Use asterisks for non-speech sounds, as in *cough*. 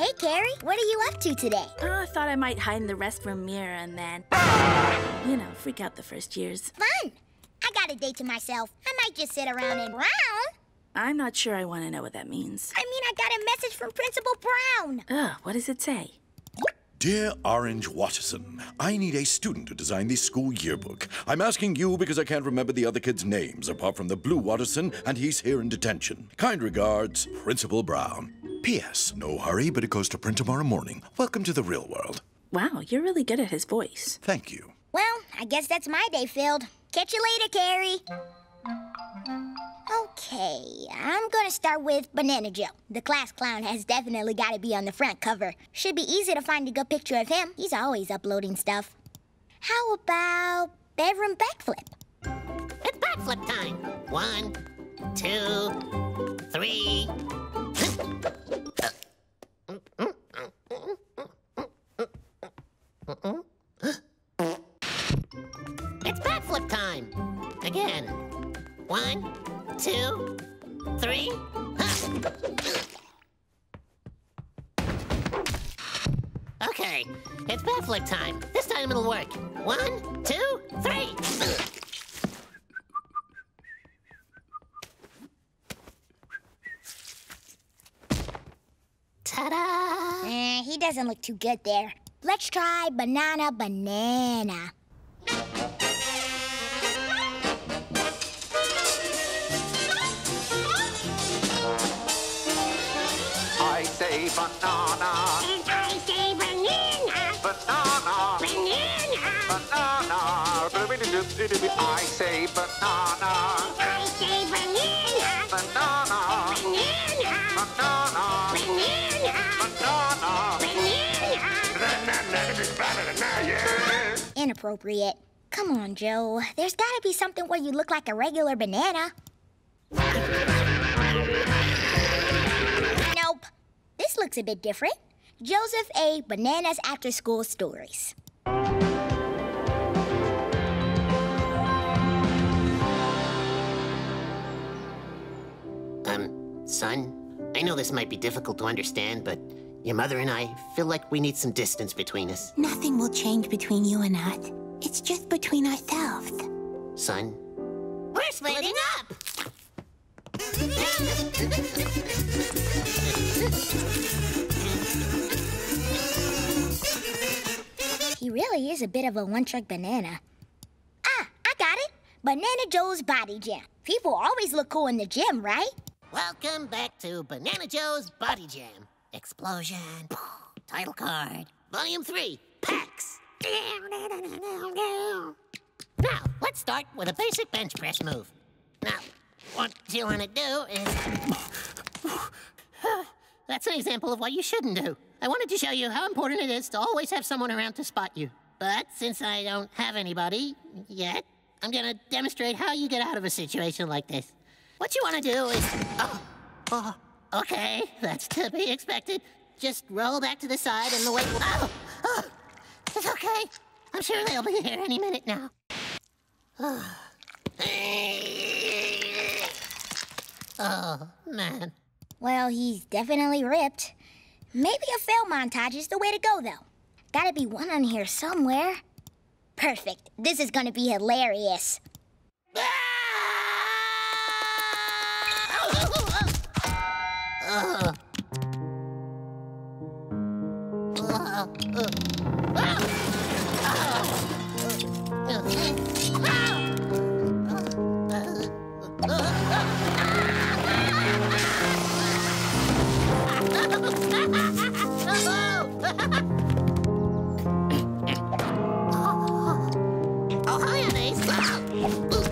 Hey, Carrie, what are you up to today? Oh, I thought I might hide in the restroom mirror and then, you know, freak out the first years. Fun. I got a date to myself. I might just sit around and round. I'm not sure I want to know what that means. I mean, I got a message from Principal Brown. Ugh, what does it say? Dear Orange Watterson, I need a student to design the school yearbook. I'm asking you because I can't remember the other kids' names apart from the Blue Watterson, and he's here in detention. Kind regards, Principal Brown. P.S. No hurry, but it goes to print tomorrow morning. Welcome to the real world. Wow, you're really good at his voice. Thank you. Well, I guess that's my day filled. Catch you later, Carrie. Gonna start with Banana Joe. The class clown has definitely got to be on the front cover. Should be easy to find a good picture of him. He's always uploading stuff. How about bedroom backflip? It's backflip time. One, two, three. It's backflip time. Again. One, two, three. Okay, it's backflip time. This time it'll work. One, two, three. Ta-da! Eh, he doesn't look too good there. Let's try banana banana. Say banana, I say banana, banana, banana. banana. I say banana, I say banana, banana, banana, banana. Inappropriate. Come on, Joe. There's gotta be something where you look like a regular banana. Looks a bit different. Joseph A. Bananas After School Stories. Um, son, I know this might be difficult to understand, but your mother and I feel like we need some distance between us. Nothing will change between you and us. It's just between ourselves. Son, We're splitting up! *laughs* really is a bit of a one-trick banana. Ah, I got it. Banana Joe's Body Jam. People always look cool in the gym, right? welcome back to Banana Joe's Body Jam. Explosion. *laughs* Title card. Volume 3. Packs. Now, let's start with a basic bench press move. Now, what you want to do is. *sighs* That's an example of what you shouldn't do. I wanted to show you how important it is to always have someone around to spot you. But since I don't have anybody yet, I'm gonna demonstrate how you get out of a situation like this. What you want to do is. Oh, oh, okay, that's to be expected. Just roll back to the side and the weight will. Oh, oh, it's okay. I'm sure they'll be here any minute now. *sighs* Oh, man. Well, he's definitely ripped. Maybe a fail montage is the way to go, though. Gotta be one on here somewhere. Perfect. This is gonna be hilarious. Ugh. Ugh. Ugh. うん。